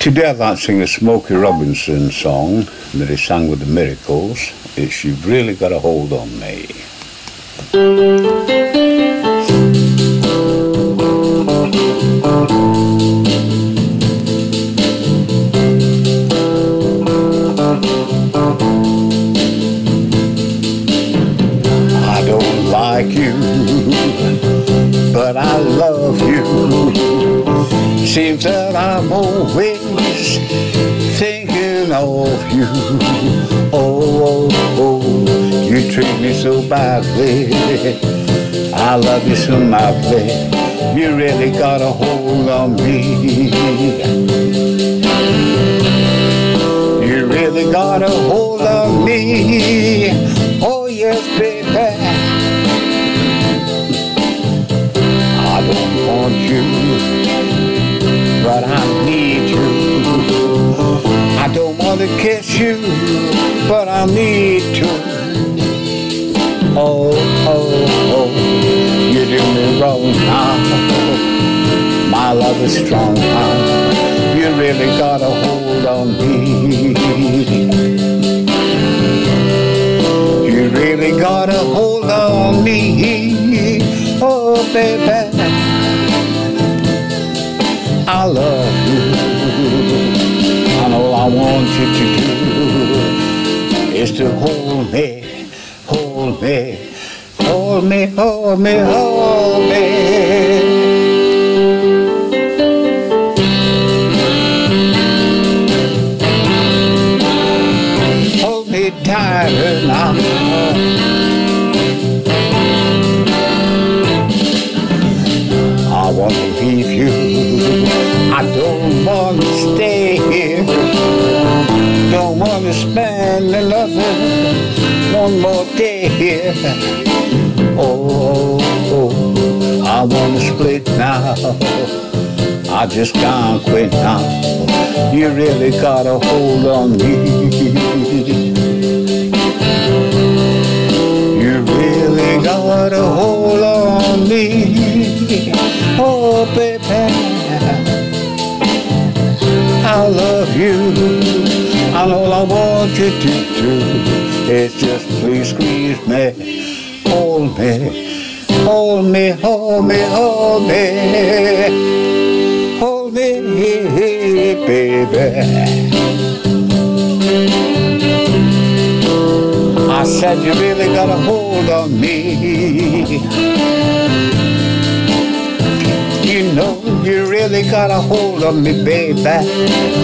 Today I'd like to sing a Smokey Robinson song that he sang with the Miracles. It's You've Really Got a Hold on Me. I don't like you, but I love you. Seems that I'm always thinking of you. Oh, oh, oh, you treat me so badly. I love you so madly. You really got a hold on me. You really got a hold to kiss you, but I need to. Oh, oh, oh, you do me wrong now. My love is strong now. You really got a hold on me. You really got a hold on me. Oh, baby. I love you. Hold me, hold me, hold me. Hold me tighter now. I want to leave you. I don't want to stay here. Don't want to spend another one more day here. Now. I just can't quit now. You really got a hold on me. You really got a hold on me. Oh, baby, I love you. And all I want you to do is just please squeeze me, hold me, hold me, hold me, hold me, hold me, baby. I said you really got a hold on me. You know you really got a hold on me, baby.